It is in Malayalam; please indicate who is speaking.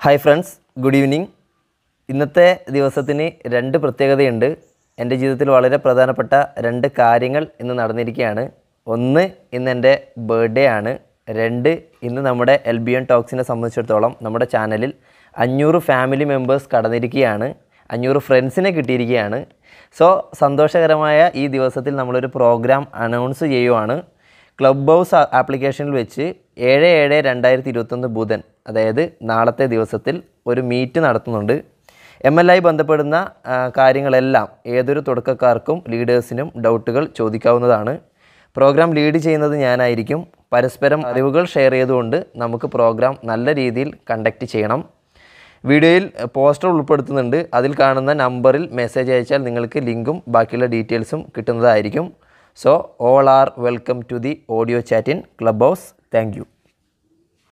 Speaker 1: ഹായ് ഫ്രണ്ട്സ് ഗുഡ് ഈവനിങ് ഇന്നത്തെ ദിവസത്തിന് രണ്ട് പ്രത്യേകതയുണ്ട്. എന്റെ ജീവിതത്തിൽ വളരെ പ്രധാനപ്പെട്ട രണ്ട് കാര്യങ്ങൾ ഇന്ന് നടന്നിരിക്കുകയാണ്. ഒന്ന് ഇന്ന് എന്റെ ബർത്ത്ഡേ ആണ്. രണ്ട് ഇന്ന് നമ്മുടെ എൽ ബി എൻ ടോക്സിനെ സംബന്ധിച്ചിടത്തോളം നമ്മുടെ ചാനലിൽ അഞ്ഞൂറ് ഫാമിലി മെമ്പേഴ്സ് കടന്നിരിക്കുകയാണ്. അഞ്ഞൂറ് ഫ്രണ്ട്സിനെ കിട്ടിയിരിക്കുകയാണ്. സോ സന്തോഷകരമായ ഈ ദിവസത്തിൽ നമ്മളൊരു പ്രോഗ്രാം അനൗൺസ് ചെയ്യുവാണ്. ക്ലബ് ഹൗസ് ആപ്ലിക്കേഷനിൽ വെച്ച് ഏഴ് ഏഴ് രണ്ടായിരത്തി ഇരുപത്തൊന്ന് ബുധൻ അതായത് നാളത്തെ ദിവസത്തിൽ ഒരു മീറ്റ് നടത്തുന്നുണ്ട്. എം എൽ ആയി ബന്ധപ്പെടുന്ന കാര്യങ്ങളെല്ലാം ഏതൊരു തുടക്കക്കാർക്കും ലീഡേഴ്സിനും ഡൗട്ടുകൾ ചോദിക്കാവുന്നതാണ്. പ്രോഗ്രാം ലീഡ് ചെയ്യുന്നത് ഞാനായിരിക്കും. പരസ്പരം അറിവുകൾ ഷെയർ ചെയ്തുകൊണ്ട് നമുക്ക് പ്രോഗ്രാം നല്ല രീതിയിൽ കണ്ടക്റ്റ് ചെയ്യണം. വീഡിയോയിൽ പോസ്റ്റർ ഉൾപ്പെടുത്തുന്നുണ്ട്. അതിൽ കാണുന്ന നമ്പറിൽ മെസ്സേജ് അയച്ചാൽ നിങ്ങൾക്ക് ലിങ്കും ബാക്കിയുള്ള ഡീറ്റെയിൽസും കിട്ടുന്നതായിരിക്കും. So all are welcome to the audio chat in Clubhouse. Thank you.